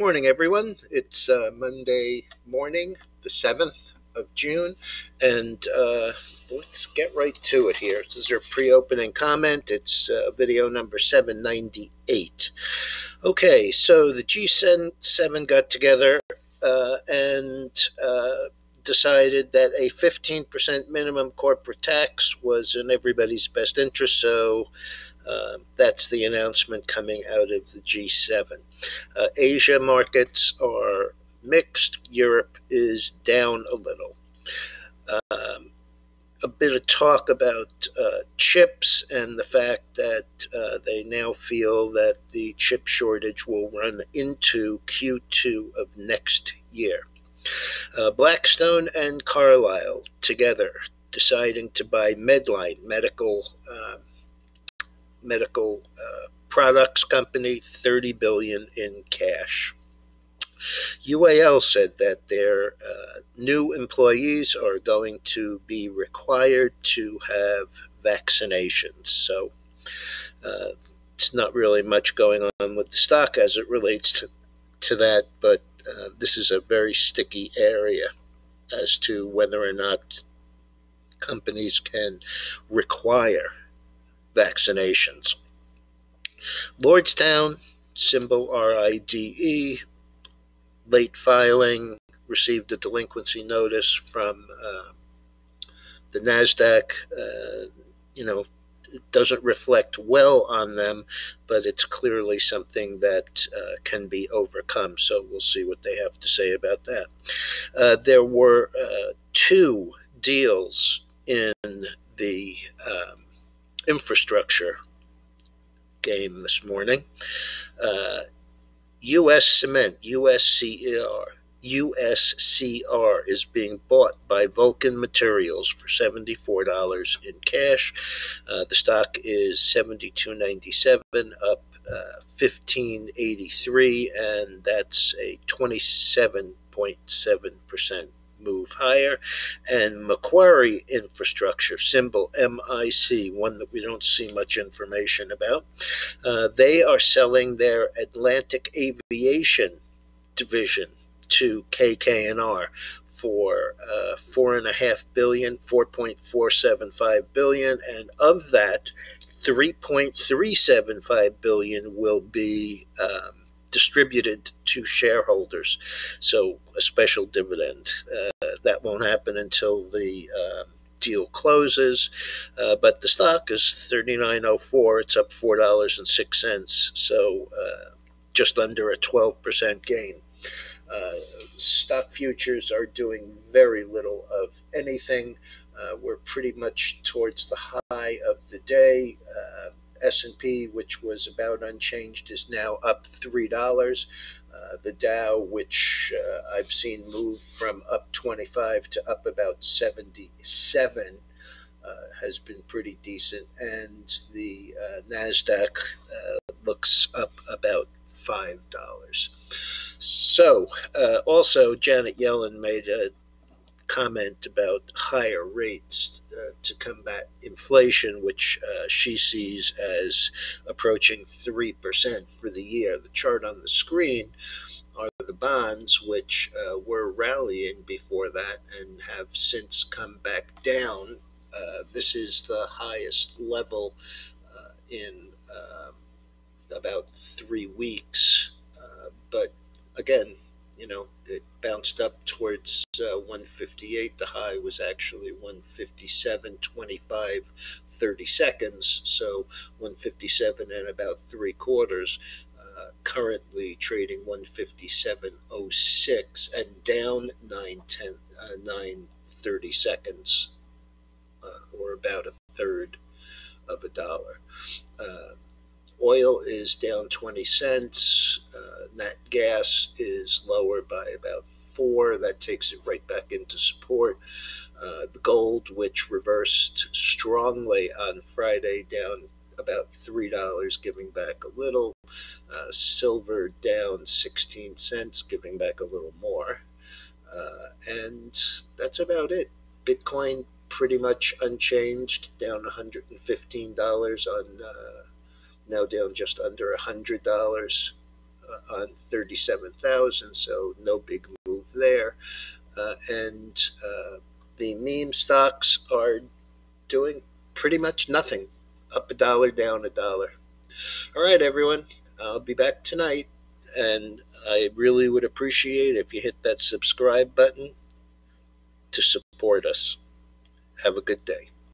Morning, everyone. It's uh, Monday morning, the 7th of June, and uh, let's get right to it here. This is our pre opening comment. It's uh, video number 798. Okay, so the G7 got together uh, and uh, decided that a 15% minimum corporate tax was in everybody's best interest, so uh, that's the announcement coming out of the G7. Uh, Asia markets are mixed. Europe is down a little. Um, a bit of talk about uh, chips and the fact that uh, they now feel that the chip shortage will run into Q2 of next year. Uh, Blackstone and Carlyle together deciding to buy Medline Medical uh, medical uh, products company 30 billion in cash. UAL said that their uh, new employees are going to be required to have vaccinations. So uh, it's not really much going on with the stock as it relates to, to that, but uh, this is a very sticky area as to whether or not companies can require vaccinations. Lordstown, symbol RIDE, late filing, received a delinquency notice from uh, the NASDAQ. Uh, you know, it doesn't reflect well on them, but it's clearly something that uh, can be overcome. So we'll see what they have to say about that. Uh, there were uh, two deals in the um, infrastructure game this morning. Uh, U.S. Cement, USCR, USCR is being bought by Vulcan Materials for $74 in cash. Uh, the stock is 72.97 up uh, 15.83 and that's a 27.7% move higher. And Macquarie Infrastructure, symbol MIC, one that we don't see much information about, uh, they are selling their Atlantic Aviation division to KKNR for uh, four and a half billion, 4.475 billion, and of that, 3.375 billion will be um, distributed to shareholders. So a special dividend. Uh, that won't happen until the uh, deal closes. Uh, but the stock is 39.04. It's up $4.06. So uh, just under a 12% gain. Uh, stock futures are doing very little of anything. Uh, we're pretty much towards the high of the day. S&P, which was about unchanged, is now up three dollars. Uh, the Dow, which uh, I've seen move from up 25 to up about 77, uh, has been pretty decent, and the uh, Nasdaq uh, looks up about five dollars. So, uh, also Janet Yellen made a comment about higher rates uh, to combat inflation, which uh, she sees as approaching 3% for the year. The chart on the screen are the bonds, which uh, were rallying before that and have since come back down. Uh, this is the highest level uh, in um, about three weeks. Uh, but again, you know, it bounced up towards uh, 158. The high was actually 157.25 30 seconds, so 157 and about three quarters. Uh, currently trading 157.06 and down 9, 10, uh, 9 30 seconds, uh, or about a third of a dollar. Oil is down 20 cents. Uh, gas is lower by about four. That takes it right back into support. Uh, the gold, which reversed strongly on Friday, down about $3, giving back a little. Uh, silver down 16 cents, giving back a little more. Uh, and that's about it. Bitcoin pretty much unchanged, down $115 on uh, now down just under $100. uh, on 37,000, so no big move there. Uh, and uh, the meme stocks are doing pretty much nothing up a dollar, down a dollar. All right, everyone, I'll be back tonight, and I really would appreciate if you hit that subscribe button to support us. Have a good day.